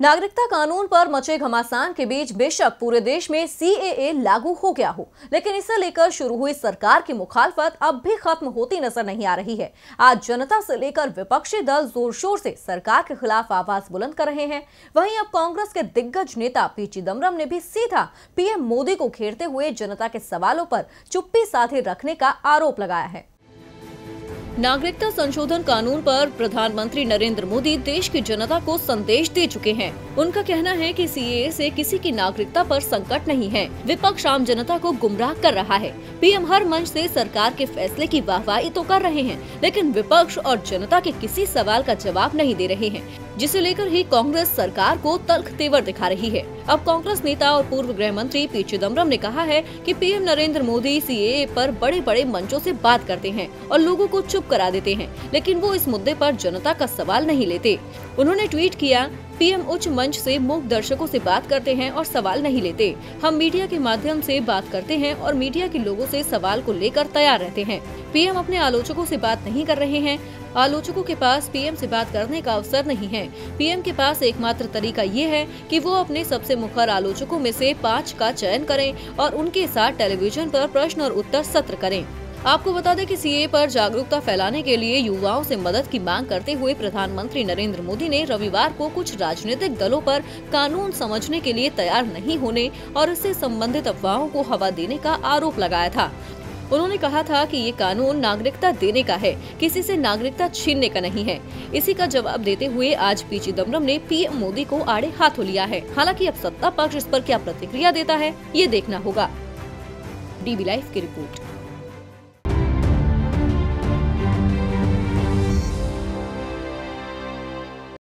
नागरिकता कानून पर मचे घमासान के बीच बेशक पूरे देश में सीएए लागू हो गया हो, लेकिन इसे लेकर शुरू हुई सरकार की मुखालफत अब भी खत्म होती नज़र नहीं आ रही है। आज जनता से लेकर विपक्षी दल ज़ोर शोर से सरकार के खिलाफ आवाज़ बुलंद कर रहे हैं। वहीं अब कांग्रेस के दिग्गज नेता पी चिदम्बरम ने भी सीधा पीएम मोदी को घेरते हुए जनता के सवालों पर चुप्पी साधे रखने का आरोप लगाया है। नागरिकता संशोधन कानून पर प्रधानमंत्री नरेंद्र मोदी देश की जनता को संदेश दे चुके हैं। उनका कहना है कि सीएए से किसी की नागरिकता पर संकट नहीं है। विपक्ष आम जनता को गुमराह कर रहा है। पीएम हर मंच से सरकार के फैसले की वाहवाही तो कर रहे हैं, लेकिन विपक्ष और जनता के किसी सवाल का जवाब नहीं दे रहे हैं, जिसे लेकर ही कांग्रेस सरकार को तल्ख तेवर दिखा रही है। अब कांग्रेस नेता और पूर्व गृह मंत्री पी चिदम्बरम ने कहा है कि पीएम नरेंद्र मोदी सीएए पर बड़े बड़े मंचों से बात करते हैं और लोगों को चुप करा देते हैं, लेकिन वो इस मुद्दे पर जनता का सवाल नहीं लेते। उन्होंने ट्वीट किया, पीएम उच्च मंच से मूक दर्शकों से बात करते हैं और सवाल नहीं लेते। हम मीडिया के माध्यम से बात करते हैं और मीडिया के लोगों से सवाल को लेकर तैयार रहते हैं। पीएम अपने आलोचकों से बात नहीं कर रहे हैं। आलोचकों के पास पीएम से बात करने का अवसर नहीं है। पीएम के पास एकमात्र तरीका ये है कि वो अपने सबसे मुखर आलोचकों में से पाँच का चयन करें और उनके साथ टेलीविज़न पर प्रश्न और उत्तर सत्र करें। आपको बता दें कि सीए पर जागरूकता फैलाने के लिए युवाओं से मदद की मांग करते हुए प्रधानमंत्री नरेंद्र मोदी ने रविवार को कुछ राजनीतिक दलों पर कानून समझने के लिए तैयार नहीं होने और इससे संबंधित अफवाहों को हवा देने का आरोप लगाया था। उन्होंने कहा था कि ये कानून नागरिकता देने का है, किसी से नागरिकता छीनने का नहीं है। इसी का जवाब देते हुए आज पी चिदम्बरम ने पीएम मोदी को आड़े हाथों लिया है। हालाँकि अब सत्ता पक्ष इस पर क्या प्रतिक्रिया देता है, ये देखना होगा। डीबी लाइव की रिपोर्ट।